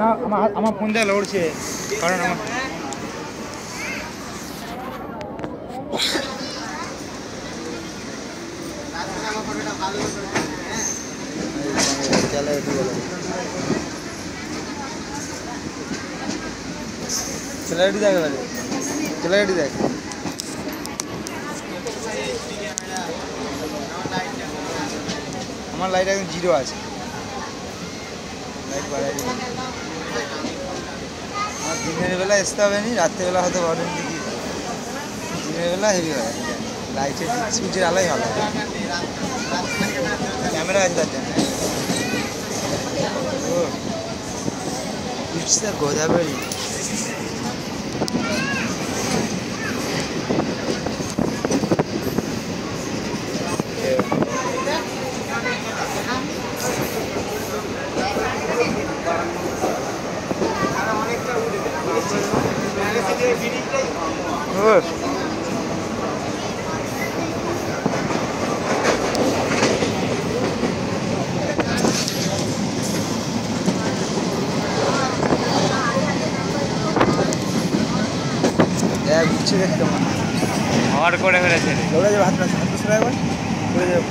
না আমার ফোন দিয়ে লড়ছে, কারণ আমার দেখ এবারে ছেলেটি দেখ আমার লাইট একদম জিরো আছে। দিনের বেলা আসতে হবে নি রাত্রেবেলা হয়তো বলেন দিদি দিনের বেলা হেভি হয় লাইটের সুইচের আলাই হবে ক্যামেরা আছে তার জন্য ইটস দ্য গোদাবরী কেমন। হওয়ার করে ফেলেছে। দৌড়ে যাবে হাত হাত একবার দৌড়ে যাবে